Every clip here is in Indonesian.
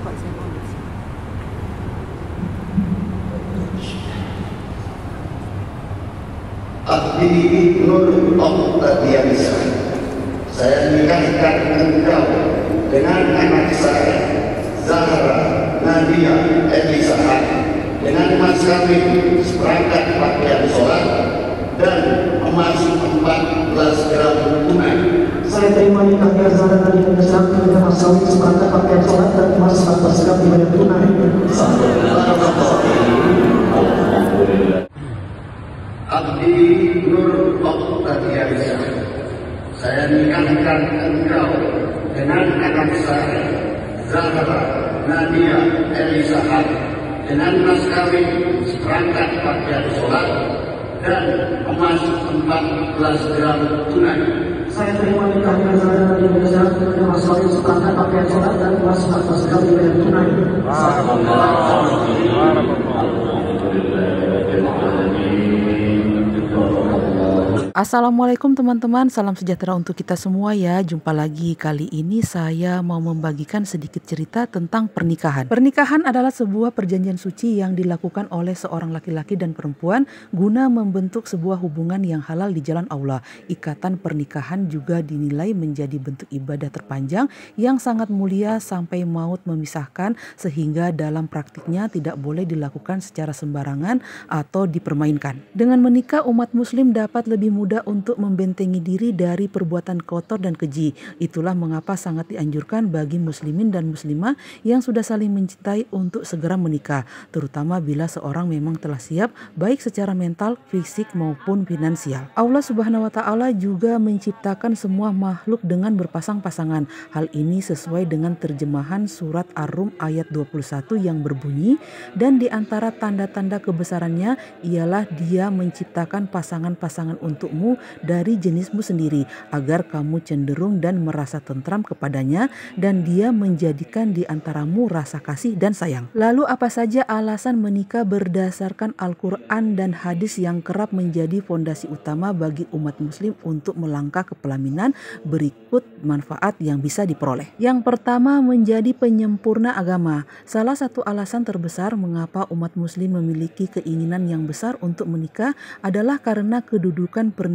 Izin. Abdi Nur Oktadiansa Saya nikahkan engkau dengan anak saya Zahra Nadia Elisa dengan mas kawin seperangkat pakaian sholat dan emas 14 gram tunai Saya terima nikahnya Zara Nabi Indonesia dengan mas kawin seperangkat pakaian sholat dan 14 gram dibayar tunai. Abdi Nur Oktadiansa Saya nikahkan engkau dengan anak saya Zahra Nadia Elisa dengan mas kawin seperangkat pakaian sholat dan emas 14 gram tunai Saya terima nikahnya Zara Nabi Indonesia dengan mas kawin seperangkat pakaian sholat dan 14 gram dibayar tunai. Assalamualaikum teman-teman, salam sejahtera untuk kita semua ya. Jumpa lagi kali ini saya mau membagikan sedikit cerita tentang pernikahan. Pernikahan adalah sebuah perjanjian suci yang dilakukan oleh seorang laki-laki dan perempuan guna membentuk sebuah hubungan yang halal di jalan Allah. Ikatan pernikahan juga dinilai menjadi bentuk ibadah terpanjang yang sangat mulia sampai maut memisahkan sehingga dalam praktiknya tidak boleh dilakukan secara sembarangan atau dipermainkan. Dengan menikah umat muslim dapat lebih mudah untuk membentengi diri dari perbuatan kotor dan keji. Itulah mengapa sangat dianjurkan bagi muslimin dan muslimah yang sudah saling mencintai untuk segera menikah, terutama bila seorang memang telah siap baik secara mental, fisik maupun finansial. Allah Subhanahu wa taala juga menciptakan semua makhluk dengan berpasang-pasangan. Hal ini sesuai dengan terjemahan surat Ar-Rum ayat 21 yang berbunyi dan di antara tanda-tanda kebesarannya ialah dia menciptakan pasangan-pasangan untukmu dari jenismu sendiri agar kamu cenderung dan merasa tentram kepadanya dan dia menjadikan di antaramu rasa kasih dan sayang. Lalu apa saja alasan menikah berdasarkan Al-Quran dan hadis yang kerap menjadi fondasi utama bagi umat muslim untuk melangkah ke pelaminan berikut manfaat yang bisa diperoleh. Yang pertama menjadi penyempurna agama. Salah satu alasan terbesar mengapa umat muslim memiliki keinginan yang besar untuk menikah adalah karena kedudukan pernikahan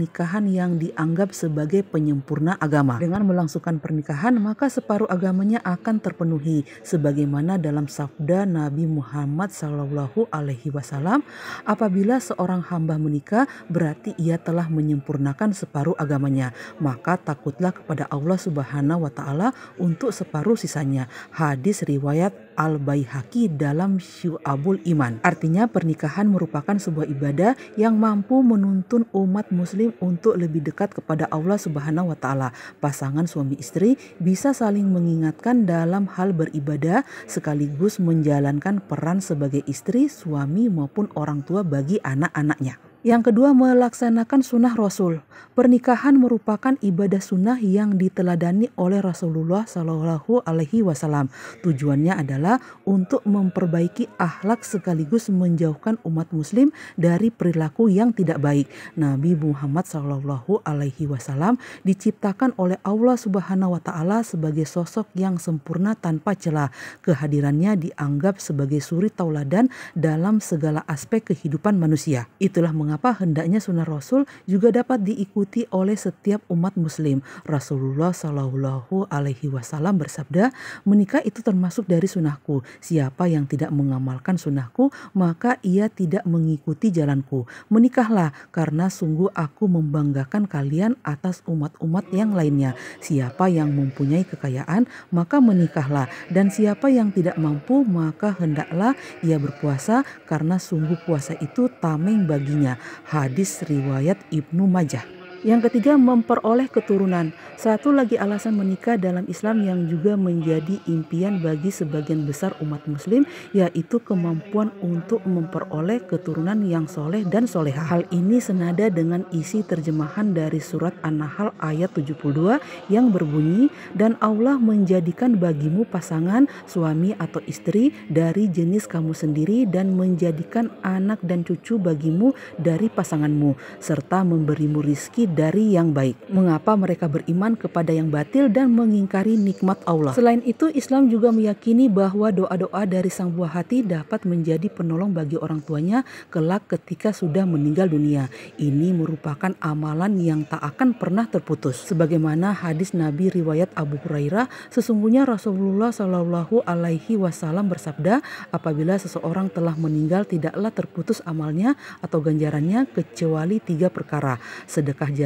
yang dianggap sebagai penyempurna agama. Dengan melangsungkan pernikahan, maka separuh agamanya akan terpenuhi sebagaimana dalam sabda Nabi Muhammad Shallallahu alaihi wasallam, apabila seorang hamba menikah berarti ia telah menyempurnakan separuh agamanya, maka takutlah kepada Allah Subhanahu wa taala untuk separuh sisanya. Hadis riwayat Al-Baihaqi dalam Syu'abul Iman. Artinya pernikahan merupakan sebuah ibadah yang mampu menuntun umat muslim untuk lebih dekat kepada Allah Subhanahu wa taala. Pasangan suami istri bisa saling mengingatkan dalam hal beribadah sekaligus menjalankan peran sebagai istri, suami maupun orang tua bagi anak-anaknya. Yang kedua, melaksanakan sunnah Rasul. Pernikahan merupakan ibadah sunnah yang diteladani oleh Rasulullah Shallallahu Alaihi Wasallam. Tujuannya adalah untuk memperbaiki akhlak sekaligus menjauhkan umat Muslim dari perilaku yang tidak baik. Nabi Muhammad Shallallahu Alaihi Wasallam diciptakan oleh Allah Subhanahu Wa Taala sebagai sosok yang sempurna tanpa celah. Kehadirannya dianggap sebagai suri tauladan dalam segala aspek kehidupan manusia. Itulah mengapa mengapa hendaknya sunnah Rasul juga dapat diikuti oleh setiap umat Muslim. Rasulullah Shallallahu Alaihi Wasallam bersabda, menikah itu termasuk dari sunnahku. Siapa yang tidak mengamalkan sunnahku, maka ia tidak mengikuti jalanku. Menikahlah, karena sungguh aku membanggakan kalian atas umat-umat yang lainnya. Siapa yang mempunyai kekayaan, maka menikahlah. Dan siapa yang tidak mampu, maka hendaklah ia berpuasa, karena sungguh puasa itu tameng baginya. Hadis riwayat Ibnu Majah. Yang ketiga, memperoleh keturunan. Satu lagi alasan menikah dalam Islam yang juga menjadi impian bagi sebagian besar umat muslim, yaitu kemampuan untuk memperoleh keturunan yang soleh dan soleha. Hal ini senada dengan isi terjemahan dari surat An-Nahl ayat 72 yang berbunyi, dan Allah menjadikan bagimu pasangan, suami atau istri dari jenis kamu sendiri dan menjadikan anak dan cucu bagimu dari pasanganmu, serta memberimu rizki dari yang baik. Mengapa mereka beriman kepada yang batil dan mengingkari nikmat Allah? Selain itu, Islam juga meyakini bahwa doa-doa dari sang buah hati dapat menjadi penolong bagi orang tuanya kelak ketika sudah meninggal dunia. Ini merupakan amalan yang tak akan pernah terputus. Sebagaimana hadis Nabi riwayat Abu Hurairah, sesungguhnya Rasulullah Shallallahu Alaihi Wasallam bersabda, apabila seseorang telah meninggal tidaklah terputus amalnya atau ganjarannya kecuali tiga perkara, sedekah jariah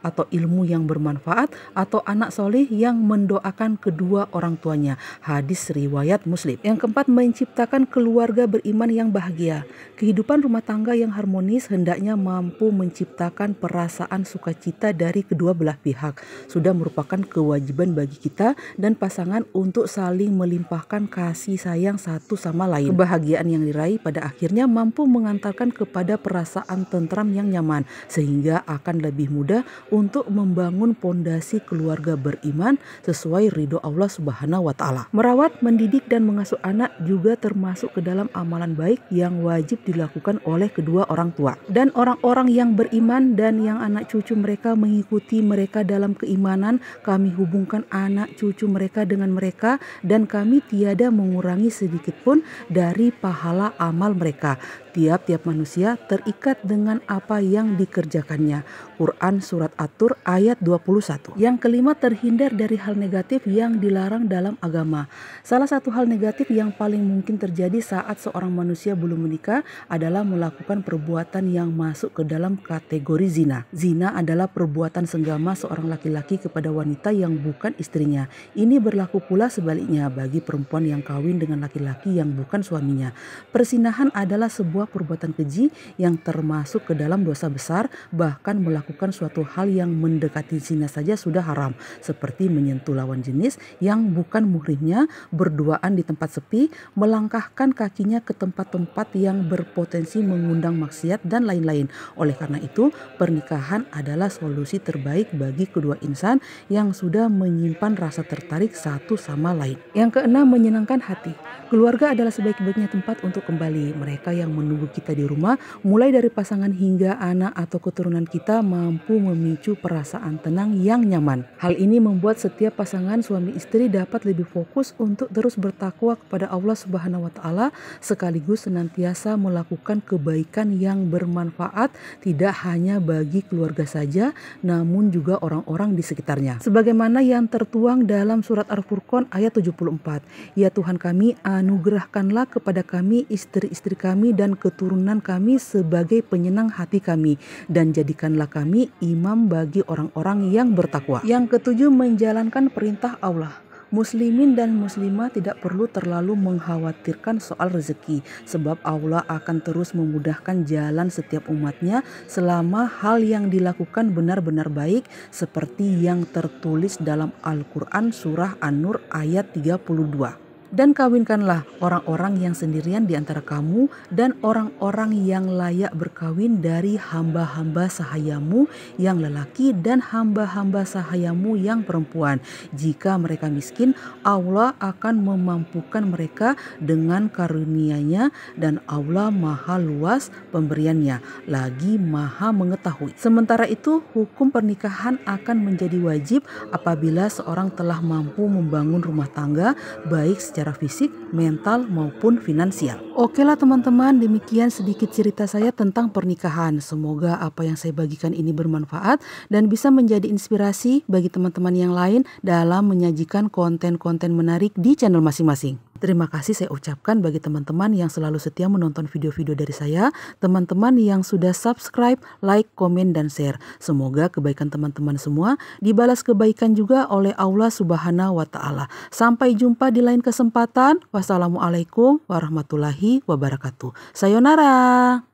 atau ilmu yang bermanfaat atau anak soleh yang mendoakan kedua orang tuanya. Hadis riwayat Muslim. Yang keempat, menciptakan keluarga beriman yang bahagia. Kehidupan rumah tangga yang harmonis hendaknya mampu menciptakan perasaan sukacita dari kedua belah pihak. Sudah merupakan kewajiban bagi kita dan pasangan untuk saling melimpahkan kasih sayang satu sama lain. Kebahagiaan yang diraih pada akhirnya mampu mengantarkan kepada perasaan tentram yang nyaman sehingga akan lebih mudah untuk membangun pondasi keluarga beriman sesuai ridho Allah Subhanahu wa taala. Merawat, mendidik dan mengasuh anak juga termasuk ke dalam amalan baik yang wajib dilakukan oleh kedua orang tua. Dan orang-orang yang beriman dan yang anak cucu mereka mengikuti mereka dalam keimanan, kami hubungkan anak cucu mereka dengan mereka dan kami tiada mengurangi sedikit pun dari pahala amal mereka. Tiap-tiap manusia terikat dengan apa yang dikerjakannya. Quran Surat Atur ayat 21. Yang kelima terhindar dari hal negatif yang dilarang dalam agama. Salah satu hal negatif yang paling mungkin terjadi saat seorang manusia belum menikah adalah melakukan perbuatan yang masuk ke dalam kategori zina. Zina adalah perbuatan senggama seorang laki-laki kepada wanita yang bukan istrinya. Ini berlaku pula sebaliknya bagi perempuan yang kawin dengan laki-laki yang bukan suaminya. Persinahan adalah sebuah sebuah perbuatan keji yang termasuk ke dalam dosa besar, bahkan melakukan suatu hal yang mendekati zina saja sudah haram, seperti menyentuh lawan jenis yang bukan muhrimnya, berduaan di tempat sepi, melangkahkan kakinya ke tempat-tempat yang berpotensi mengundang maksiat dan lain-lain. Oleh karena itu, pernikahan adalah solusi terbaik bagi kedua insan yang sudah menyimpan rasa tertarik satu sama lain. Yang keenam, menyenangkan hati. Keluarga adalah sebaik-baiknya tempat untuk kembali. Mereka yang menunggu menunggu kita di rumah, mulai dari pasangan hingga anak atau keturunan kita mampu memicu perasaan tenang yang nyaman. Hal ini membuat setiap pasangan suami istri dapat lebih fokus untuk terus bertakwa kepada Allah Subhanahu wa taala sekaligus senantiasa melakukan kebaikan yang bermanfaat tidak hanya bagi keluarga saja namun juga orang-orang di sekitarnya. Sebagaimana yang tertuang dalam surat Al-Furqan ayat 74. Ya Tuhan kami, anugerahkanlah kepada kami istri-istri kami dan keturunan kami sebagai penyenang hati kami dan jadikanlah kami imam bagi orang-orang yang bertakwa. Yang ketujuh menjalankan perintah Allah. Muslimin dan muslimah tidak perlu terlalu mengkhawatirkan soal rezeki sebab Allah akan terus memudahkan jalan setiap umatnya selama hal yang dilakukan benar-benar baik seperti yang tertulis dalam Al-Quran Surah An-Nur ayat 32 dan kawinkanlah orang-orang yang sendirian di antara kamu dan orang-orang yang layak berkawin dari hamba-hamba sahayamu yang lelaki dan hamba-hamba sahayamu yang perempuan. Jika mereka miskin, Allah akan memampukan mereka dengan karunia-Nya dan Allah maha luas pemberiannya, lagi maha mengetahui. Sementara itu, hukum pernikahan akan menjadi wajib apabila seorang telah mampu membangun rumah tangga baik secara secara fisik, mental, maupun finansial. Oke lah teman-teman, demikian sedikit cerita saya tentang pernikahan. Semoga apa yang saya bagikan ini bermanfaat dan bisa menjadi inspirasi bagi teman-teman yang lain dalam menyajikan konten-konten menarik di channel masing-masing. Terima kasih saya ucapkan bagi teman-teman yang selalu setia menonton video-video dari saya, teman-teman yang sudah subscribe, like, komen, dan share. Semoga kebaikan teman-teman semua dibalas kebaikan juga oleh Allah Subhanahu wa Ta'ala. Sampai jumpa di lain kesempatan. Wassalamualaikum warahmatullahi wabarakatuh. Sayonara.